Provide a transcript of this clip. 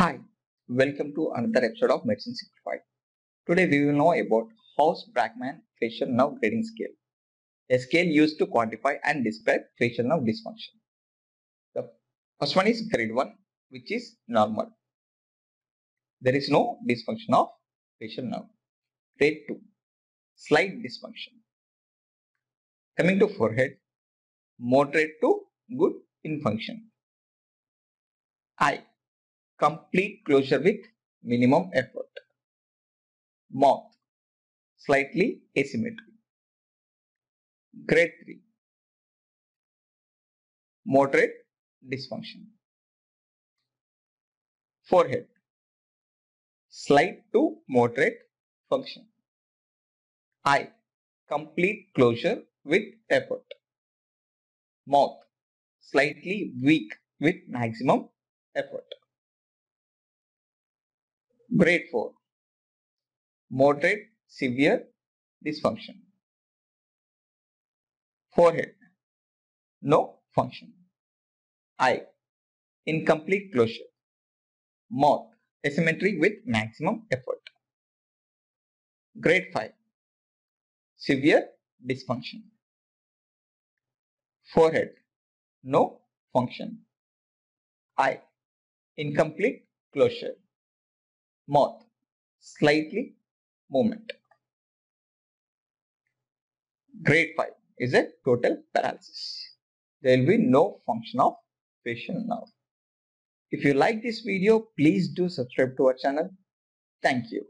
Hi, welcome to another episode of Medicine Simplified. Today we will know about House-Brackmann facial nerve grading scale, a scale used to quantify and describe facial nerve dysfunction. The first one is grade 1, which is normal. There is no dysfunction of facial nerve. Grade 2, slight dysfunction. Coming to forehead, moderate to good in function. Eye, complete closure with minimum effort. Mouth, slightly asymmetry. Grade 3, moderate dysfunction. Forehead, slight to moderate function. Eye, complete closure with effort. Mouth, slightly weak with maximum effort. Grade 4 Moderate severe dysfunction. Forehead No function. Eye Incomplete closure. Mouth Asymmetry with maximum effort. Grade 5 Severe dysfunction. Forehead No function. Eye Incomplete closure. Mouth Slightly movement. Grade 5 is a total paralysis. There will be no function of facial nerve. If you like this video, please do subscribe to our channel. Thank you.